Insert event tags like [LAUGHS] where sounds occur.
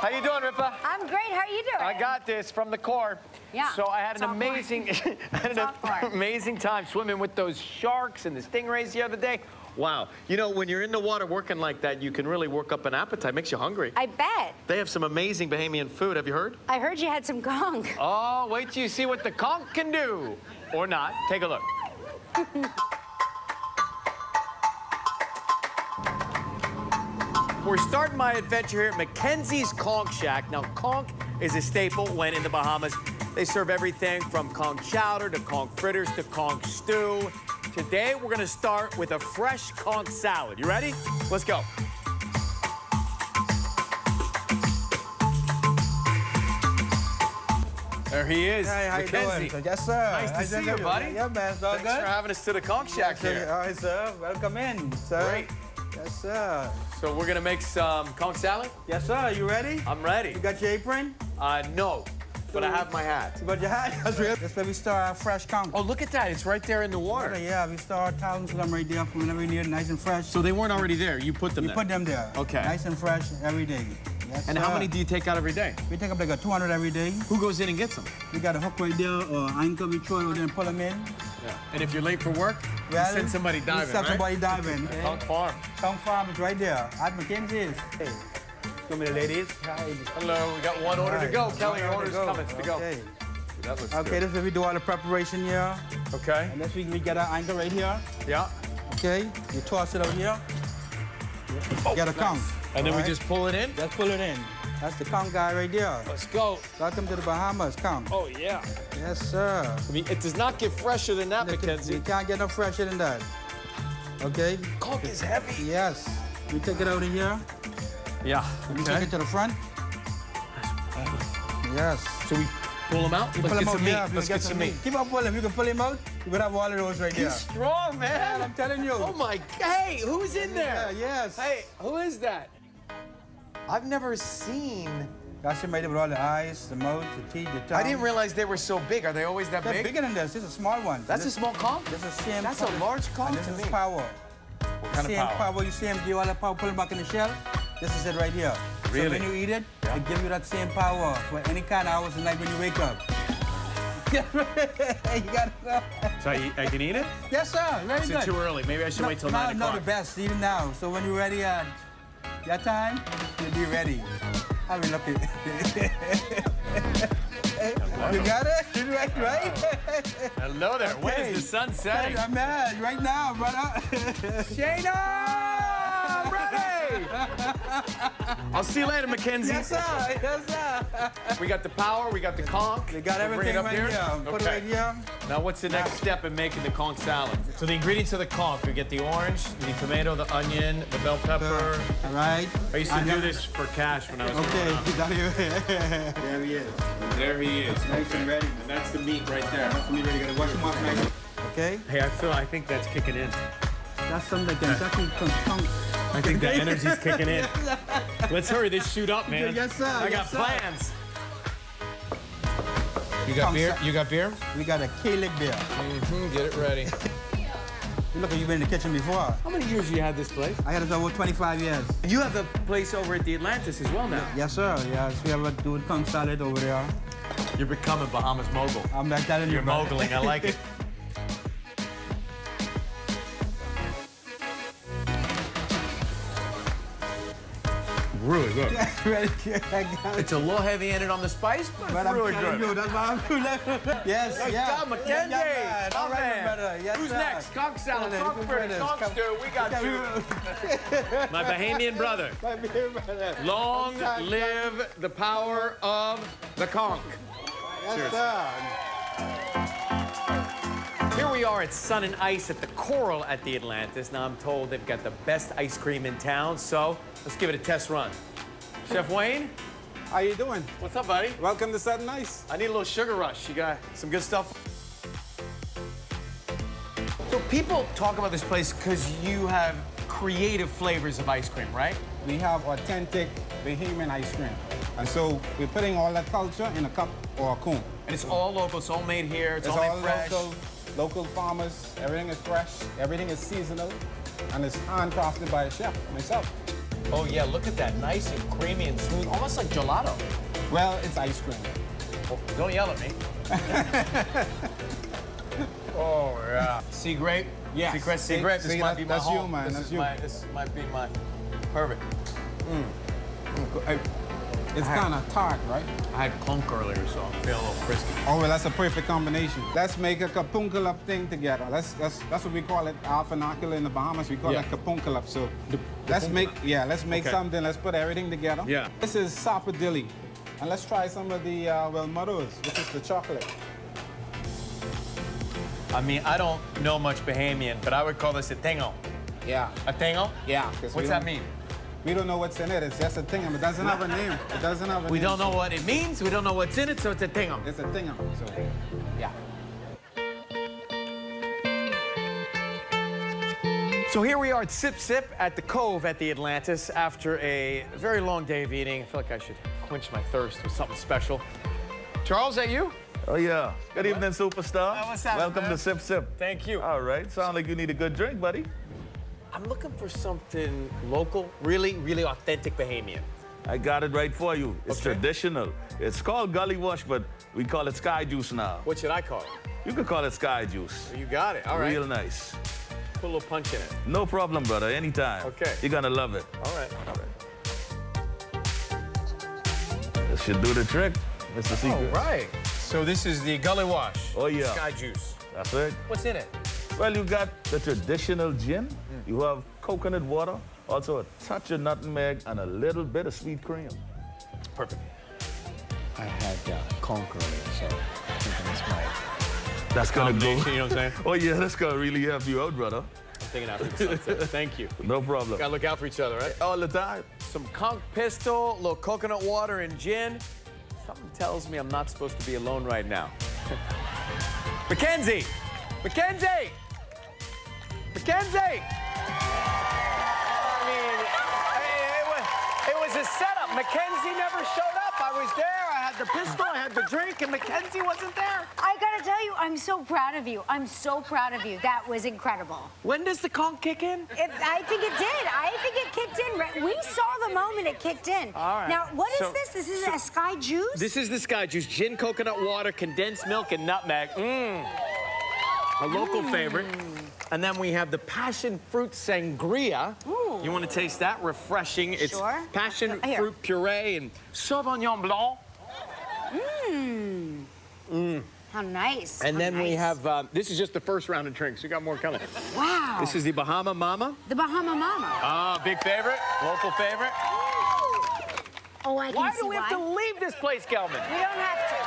How you doing, Ripa? I'm great. How are you doing? I got this from the core. Yeah, So I had an amazing, [LAUGHS] I had an amazing time swimming with those sharks and the stingrays the other day. Wow. You know, when you're in the water working like that, you can really work up an appetite. Makes you hungry. I bet. They have some amazing Bahamian food. Have you heard? I heard you had some conch. Oh, wait till you see what the conch can do. Or not. Take a look. [LAUGHS] We're starting my adventure here at McKenzie's Conch Shack. Now, conch is a staple when in the Bahamas. They serve everything from conch chowder to conch fritters to conch stew. Today, we're gonna start with a fresh conch salad. You ready? Let's go. There he is, Hey, how McKenzie. you doing? Yes, sir. Nice to How's see you, buddy. Yeah, man. It's all Thanks good. for having us to the conch shack Yes, here. All right, sir. Welcome in, sir. Great. Yes, sir. So we're gonna make some conch salad. Yes, sir. You ready? I'm ready. You got your apron? Uh, no, but I have my hat. You got your hat? [LAUGHS] That's real. That's where we start our fresh conch. Oh, look at that. It's right there in the water. Yeah, we store thousands of them right there from whenever we need it, nice and fresh. So they weren't already there. You put them we there. put them there. Okay. Nice and fresh every day. Yes, and how many do you take out every day? We take up like a 200 every day. Who goes in and gets them? We got a hook right there or anchor. We throw it over there and pull them in. Yeah. And if you're late for work, Yeah, you send somebody we diving, send right? somebody diving. Conch Farm. Conch Farm is right there. At McKenzie's. Hey. Show me the ladies. Hi. Hello, we got one order to go. Kelly, your order order's to coming. It's to go. Okay. That looks Okay, good. this is where we do all the preparation here. Okay. And this week we get our anchor right here. Yeah. Okay, you toss it out here. Oh, get a conch. And then we just pull it in. Just pull it in. That's the conch guy right there. Let's go. Welcome to the Bahamas, conch. Oh, yeah. Yes, sir. I mean, it does not get fresher than that, You McKenzie. You can't get no fresher than that. Okay? Conch is heavy. Yes. We take it out of here. Yeah. We take it to the front. Yes. So we pull them out. Let's Pull get him out some meat. Let's get some meat. Keep on pulling. You can pull him out. You can have all of those right there. He's strong, man. I'm telling you. Oh my, hey, who's in there? Yeah, yes. Hey, who is that? I've never seen. That's made with all the eyes, the mouth, the teeth, the tongue. I didn't realize they were so big. Are they always that They're big? bigger than this. This is a small one. That's a small conch? This is same. That's a large conch And this to is me. power. What kind same of power? power You see him give all the power, pull it back in the shell. This is it right here. Really? So when you eat it, Yeah. it gives you that same power for any kind of hours of night when you wake up. [LAUGHS] you gotta go. So I, I can eat it? Yes, sir. Very Is good. it too early? Maybe I should no, wait till no, 9 no, o'clock. the best, even now. So when you're ready at your time, you'll be ready. How we lucky. you got it? [LAUGHS] Right, right? Hello there. When Okay. is the sun setting? I'm mad right now, brother. [LAUGHS] Shayna! I'm [LAUGHS] ready! I'll see you later, McKenzie. yes, sir. Yes, sir. We got the power, we got the conch. We got We'll bring everything it up right here. here. Put it Okay. right here. Now, what's the next step in making the conch salad? So the ingredients of the conch, we get the orange, the tomato, the onion, the bell pepper. All right. I used to And do then- this for cash when I was Okay, growing up. [LAUGHS] you there he is. There he is. Nice and ready. And that's the meat right there. That's me ready. Gotta wash him off nice. Okay. Hey, I feel, I think that's kicking in. That's something that can definitely come. Come. I think the energy's kicking in. [LAUGHS] Let's hurry this shoot up, man. Yes, sir. I got sir. plans. You got beer? You got beer? We got a Kalik beer. Mm-hmm. Get it ready. You look, you've been in the kitchen before. How many years you had this place? I had it over 25 years. You have a place over at the Atlantis as well now. Yes, sir. Yes, we have a dude conch salad over there. You're becoming Bahamas mogul. I'm back telling you. You're brother. moguling. I like it. [LAUGHS] Really good. [LAUGHS] Ready? I got it. It's a little heavy-handed on the spice, but, But it's I'm really telling good. you, that's why I'm [LAUGHS] Yes, Good yeah. job, McKenzie. Yeah, man. My All right, man. Yes, Who's sir. next? Conch salad, Come conch come fritters, on, conch come- stew. We got you. [LAUGHS] My Bahamian brother. My beer, brother. Long live the power of the conch. Yes, Cheers. sir. Here we are at Sun and Ice at the Coral at the Atlantis. Now I'm told they've got the best ice cream in town, so let's give it a test run. Chef Wayne, How you doing? what's up, buddy? Welcome to Sun and Ice. I need a little sugar rush. You got some good stuff? So people talk about this place because you have creative flavors of ice cream, right? We have authentic Bahamian ice cream. And so we're putting all that culture in a cup or a cone. And it's all local. It's all made here. It's, It's all, all made fresh. local, local farmers. Everything is fresh. Everything is seasonal. And it's handcrafted by a chef, myself. Oh, yeah, look at that. Nice and creamy and smooth, almost like gelato. Well, it's ice cream. Oh, don't yell at me. [LAUGHS] oh, yeah. Sea grape? Yes. Sea grape, sea grape. This see, might that- be my that's you, man, This that's is you. My, this might be my... Perfect. Mm. Mm. Mm, It's kind of tart, right? I had conch earlier, so I'm feeling a little frisky. Oh, well, that's a perfect combination. Let's make a kapunkalap thing together. Let's, that's, that's what we call it, our vernacular in the Bahamas. We call Yeah. it kapunkalap. So let's make, yeah, let's make Okay. something. Let's put everything together. Yeah. This is sapadilli. And let's try some of the, uh, well, muddles, which is the chocolate. I mean, I don't know much Bahamian, but I would call this a tingo. Yeah. A tingo? Yeah. we What's that mean? We don't know what's in it. It's just a thing. It doesn't have a name. It doesn't have a We name. don't know what it means. We don't know what's in it, so it's a tingo. It's a thing. So, yeah. So here we are at Sip Sip at the Cove at the Atlantis after a very long day of eating. I feel like I should quench my thirst with something special. Charles, that you? Oh, yeah. Good evening, superstar. Oh, what's happening, Welcome man? to Sip Sip. Thank you. All right. Sound like you need a good drink, buddy. I'm looking for something local, really, really authentic Bahamian. I got it right for you. It's Okay. traditional. It's called Gully Wash, but we call it Sky Juice now. What should I call it? You could call it Sky Juice. You got it. All right. Real nice. Put a little punch in it. No problem, brother. Anytime. Okay. You're gonna love it. All right. All right. This should do the trick, Mr. All Seacrest. right. So this is the Gully Wash. Oh, yeah. Sky juice. That's it. What's in it? Well, you got the traditional gin. You have coconut water, also a touch of nutmeg, and a little bit of sweet cream. Perfect. I had uh, conch earlier, so I think this might. That's gonna go. You know what I'm saying? [LAUGHS] Oh yeah, that's gonna really help you out, brother. I'm thinking after the sunset. Thank you. No problem. Gotta look out for each other, right? All the time. Some conch pistol, a little coconut water, and gin. Something tells me I'm not supposed to be alone right now. [LAUGHS] McKenzie! McKenzie! McKenzie! McKenzie never showed up. I was there. I had the pistol, I had the drink, and McKenzie wasn't there. I gotta tell you, I'm so proud of you. I'm so proud of you. That was incredible. When does the conch kick in? It, I think it did. I think it kicked in. We saw the moment it kicked in. All right. Now, what is So- this? This is so- a sky juice? This is the Sky Juice, gin, coconut water, condensed milk, and nutmeg. Mmm. A local favorite. Mm. And then we have the passion fruit sangria. Ooh. You want to taste that? Refreshing. It's Sure. passion Here. fruit puree and Sauvignon Blanc. How nice. And How then we have, um, this is just the first round of drinks. We got more coming. Wow. This is the Bahama Mama. the Bahama Mama. Ah, big favorite, local favorite. Oh, I can Why see do we why. have to leave this place, Gelman? We don't have to.